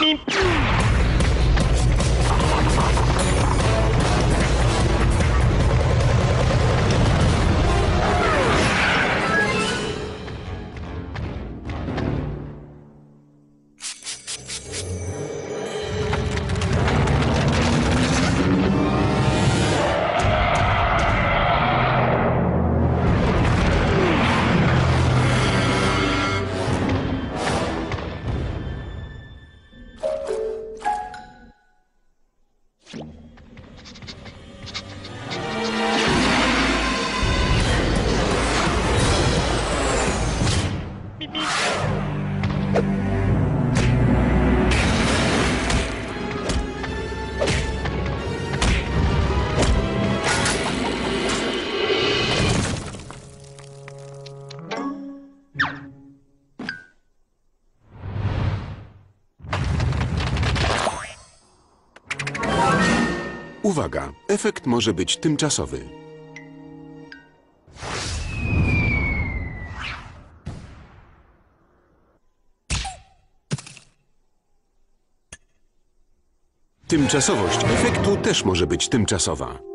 beep, beep. Uwaga, efekt może być tymczasowy. Tymczasowość efektu też może być tymczasowa.